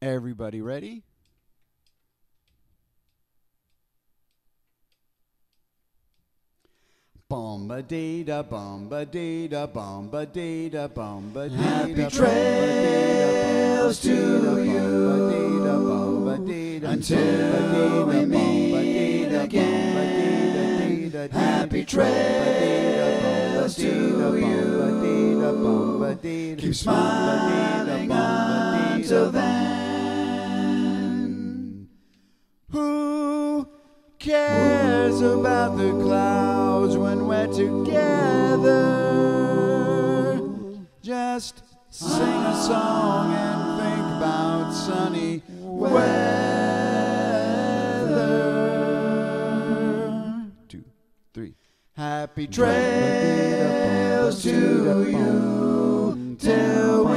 Everybody ready? Bomba dee da bomba dee da bomba dee da bomba dee Happy trails to you until we meet again. Happy trails to you. Keep smiling until then. Cares about the clouds when we're together? Just sing a song and think about sunny weather. Two, three. Happy Trails to you till